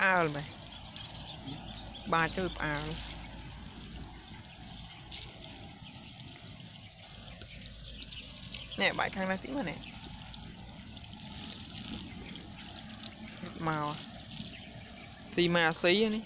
ផ្អើលមែនបាចទៅផ្អើលនេះបាច់ខាងនេះតិចមកនេះមកស៊ីមកអាស៊ីនេះ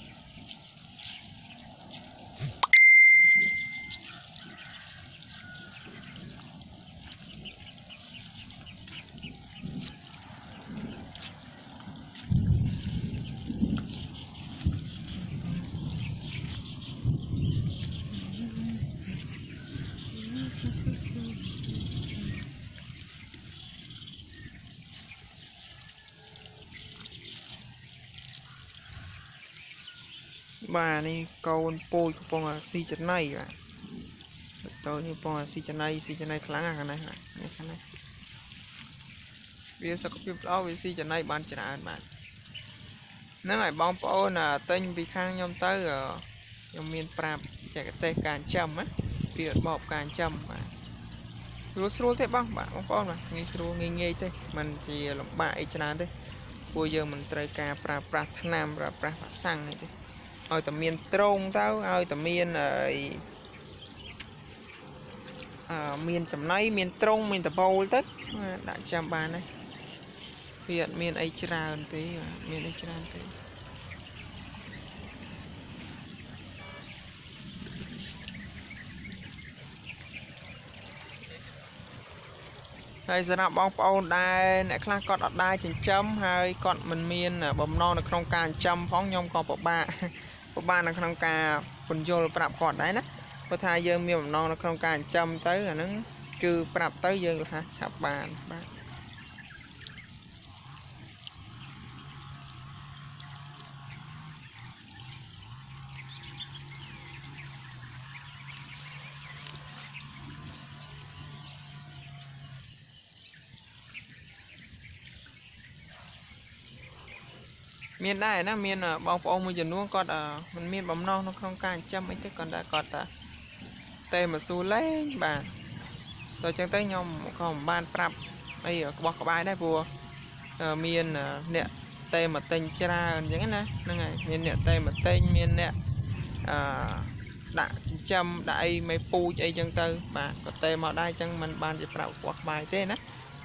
បាទនេះកូនពូជកំពុងតែស៊ីចំណៃបាទតើនេះកំពុងតែស៊ីចំណៃស៊ីចំណៃខ្លាំងណាស់ខាងនេះបាទនេះខាងនេះវាសុខភាពល្អវាស៊ីចំណៃបានច្រើនបាទហ្នឹងហើយបងប្អូនអាទិញពីខាងខ្ញុំទៅអឺខ្ញុំមានប្រាប់ចែកទេសការចិញ្ចឹមណាពីរបបការចិញ្ចឹមបាទស្រួលស្រួលទេបងបាទបងប្អូនបាទងាយស្រួលងាយងាយទេมันជាលំបាកអីច្រើនទេព្រោះយើងមិនត្រូវការប្រើប្រាស់ថ្នាំប្រើប្រាស់វ៉ាក់សាំងអីទេ ឲ្យតែមានត្រង់ទៅឲ្យតែមានអីអឺមានចំណៃមានត្រង់មានដបូលទៅបាទដាក់ចាំបានហើយវាអត់មានអីច្រើនទេបាទមានអីច្រើនទេ ហើយសម្រាប់បងប្អូនដែលអ្នកខ្លះគាត់អត់ដែរចិញ្ចឹមហើយគាត់មិនមាន បំណងនៅក្នុងការចិញ្ចឹមផងខ្ញុំក៏ពិបាកពិបាកនៅក្នុងការពន្យល់ប្រាប់គាត់ដែរណាព្រោះថាយើងមានបំណងនៅក្នុងការចិញ្ចឹមទៅអាហ្នឹងគឺប្រាប់ទៅយើងលះឆាប់បានបាទ មានដែរណាមានបងប្អូនមួយចំនួនគាត់អឺមិនមានបំណងនៅក្នុងការចិញ្ចឹមអីទេគាត់តែគាត់តែតែមកស៊ូលេងបាទដល់អញ្ចឹងទៅខ្ញុំក៏មិនបានប្រាប់អីក្បោះក្បាយដែរព្រោះអឺមានអ្នកតែមកទិញច្រើនអញ្ចឹងណាហ្នឹងហើយមានអ្នកតែមកទិញមានអ្នកអឺដាក់ចិញ្ចឹមដាក់អីមេពូជអីចឹងទៅបាទក៏តែមកដែរអញ្ចឹងมันបានជាប្រាប់ក្បោះក្បាយទេណា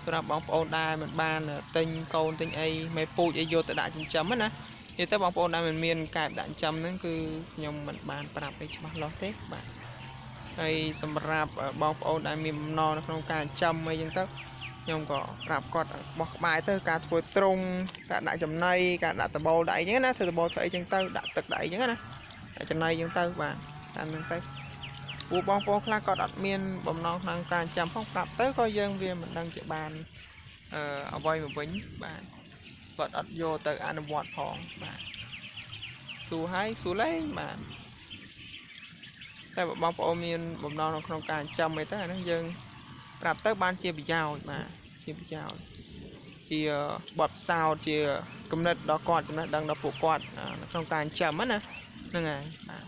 សម្រាប់បងប្អូនដែរមិនបានទិញកូនទិញអីមេពូជអីយកទៅដាក់ចិញ្ចឹមណានិយាយទៅបងប្អូនដែលមិនមានកែបដាក់ចិញ្ចឹមហ្នឹងគឺខ្ញុំមិនបានប្រាប់អីច្បាស់លាស់ទេបាទហើយសម្រាប់បងប្អូនដែលមានបំណងនៅក្នុងការចិញ្ចឹមអីចឹងទៅខ្ញុំក៏ប្រាប់គាត់បោះក្បាយទៅការធ្វើត្រង់ការដាក់ចំណីការដាក់ដបូលដាក់អីចឹងណាធ្វើដបូលធ្វើអីចឹងទៅដាក់ទឹកដាក់អីចឹងណាដាក់ចំណីចឹងទៅបាទតាមហ្នឹងទៅ ពួកបងប្អូនខ្លះគាត់អត់មានបំណងក្នុងការចិញ្ចឹមផងប្រាប់ទៅក៏យើងវាមិនដឹងជាបានអឺអ្វីមកវិញបាទគាត់អត់យកទៅអនុវត្តផងបាទសួរហើយសួរលេងបាទតែបើបងប្អូនមានបំណងនៅក្នុងការចិញ្ចឹមអីទៅអាហ្នឹងយើងប្រាប់ទៅបានជាប្រយោជន៍បាទជាប្រយោជន៍ជាបទពិសោធន៍ជាគំនិតដល់គាត់ចំណេះដឹងដល់ពួកគាត់នៅក្នុងការចិញ្ចឹមណាហ្នឹងហើយបាទ